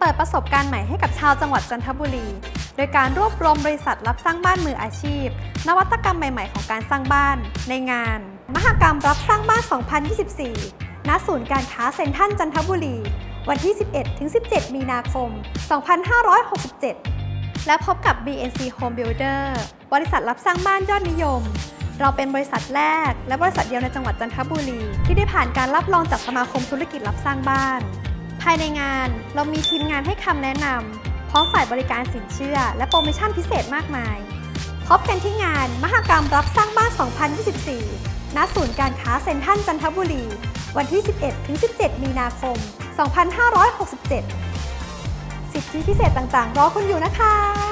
เปิดประสบการณ์ใหม่ให้กับชาวจังหวัดจันทบุรี โดยการรวบรวมบริษัทรับสร้างบ้านมืออาชีพ นวัตกรรมใหม่ ๆ ของการสร้างบ้าน ในงาน มหกรรมรับสร้างบ้าน 2024 ณ ศูนย์การค้าเซ็นทรัลจันทบุรี วันที่ 11-17 มีนาคม 2567 และพบกับ BNC Home Builder บริษัทรับสร้างบ้านยอดนิยม เราเป็นบริษัทแรก และบริษัทเดียวในจังหวัดจันทบุรี ที่ได้ผ่านการรับรองจากสมาคมธุรกิจรับสร้างบ้าน ภายในงานเรามีทีมงานให้คำแนะนำพร้อมฝ่ายบริการสินเชื่อ และโปรโมชั่นพิเศษมากมาย พบกันที่งานมหกรรมรับสร้างบ้าน 2024 ณ ศูนย์การค้าเซ็นทรัลจันทบุรี วันที่ 11-17 มีนาคม 2567 สิทธิพิเศษต่างๆ รอคุณอยู่นะคะ